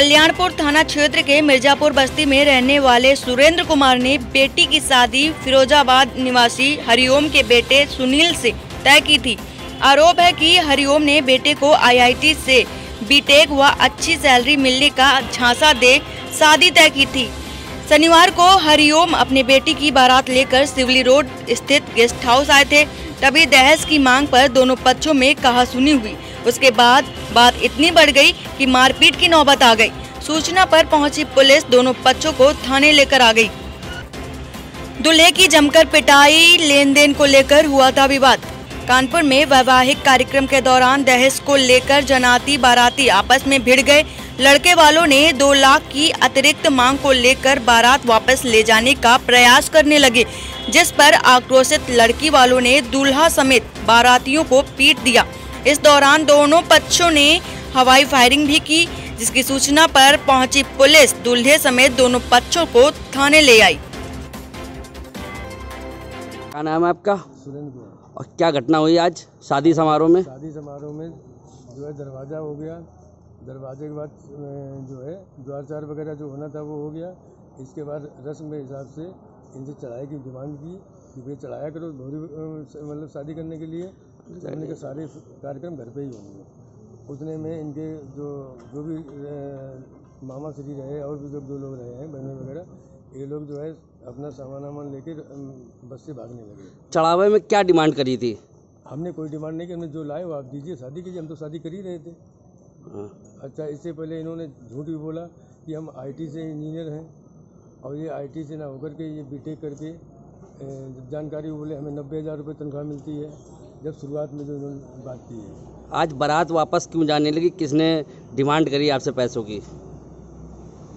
कल्याणपुर थाना क्षेत्र के मिर्जापुर बस्ती में रहने वाले सुरेंद्र कुमार ने बेटी की शादी फिरोजाबाद निवासी हरिओम के बेटे सुनील से तय की थी। आरोप है कि हरिओम ने बेटे को आईआईटी से बीटेक व अच्छी सैलरी मिलने का झांसा दे शादी तय की थी। शनिवार को हरिओम अपने बेटी की बारात लेकर सिवली रोड स्थित गेस्ट हाउस आए थे। तभी दहेज की मांग पर दोनों पक्षों में कहासुनी हुई। उसके बाद बात इतनी बढ़ गई कि मारपीट की नौबत आ गई। सूचना पर पहुँची पुलिस दोनों पक्षों को थाने लेकर आ गई। दूल्हे की जमकर पिटाई लेन देन को लेकर हुआ था विवाद। कानपुर में वैवाहिक कार्यक्रम के दौरान दहेज को लेकर जनाती बाराती आपस में भिड़ गए। लड़के वालों ने दो लाख की अतिरिक्त मांग को लेकर बारात वापस ले जाने का प्रयास करने लगे जिस पर आक्रोशित लड़की वालों ने दूल्हा समेत बारातियों को पीट दिया। इस दौरान दोनों पक्षों ने हवाई फायरिंग भी की जिसकी सूचना पर पहुँची पुलिस दूल्हे समेत दोनों पक्षों को थाने ले आई। क्या नाम है आपका? सुरेंद्र और क्या घटना हुई आज? शादी समारोह में? शादी समारोह में जो है दरवाज़ा हो गया दरवाजे के बाद जो है द्वार चार वगैरह जो होना था वो हो गया। इसके बाद रस्म के हिसाब से इनसे चढ़ाई की डिमांड की कि भाई चढ़ाया करो स- मतलब शादी करने के लिए। हमने कहा सारे कार्यक्रम घर पे ही होंगे। उतने में इनके जो जो भी मामा श्री रहे और भी जो दो लोग रहे हैं बहनों वगैरह ये लोग जो है अपना सामान वामान लेकर बस से भागने लगे। चढ़ावे में क्या डिमांड करी थी? हमने कोई डिमांड नहीं की हमने जो लाए वो आप दीजिए शादी कीजिए हम तो शादी कर ही रहे थे। हाँ। अच्छा इससे पहले इन्होंने झूठ भी बोला कि हम आईटी से इंजीनियर हैं और ये आईटी से ना होकर के ये बीटेक करके जब जानकारी बोले हमें नब्बे हज़ार रुपये तनख्वाह मिलती है जब शुरुआत में जो इन्होंने बात की है। आज बारात वापस क्यों जाने लगी? किसने डिमांड करी आपसे पैसों की?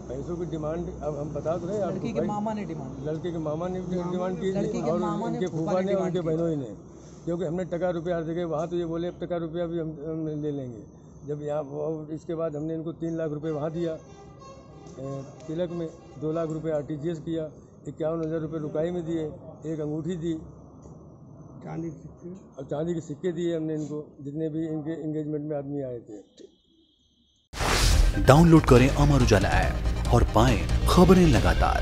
पैसों की डिमांड अब हम बता तो रहे हैं लड़की के मामा ने डिमांड लड़के के मामा ने भी डिमांड की और उनके फूफा ने उनके। बहनों ने। क्योंकि हमने टका रुपया हर जगह वहाँ तो ये बोले अब टका रुपया भी हम ले लेंगे। जब यहाँ वो- इसके बाद हमने इनको तीन लाख रुपए वहाँ दिया तिलक में दो लाख रुपए आरटीजीएस किया इक्यावन हज़ार रुपये रुकाई में दिए एक अंगूठी दी। चांदी सिक्के? और चांदी के सिक्के दिए हमने इनको जितने भी इनके इंगेजमेंट में आदमी आए थे। डाउनलोड करें अमर उजाला ऐप और पाएँ खबरें लगातार।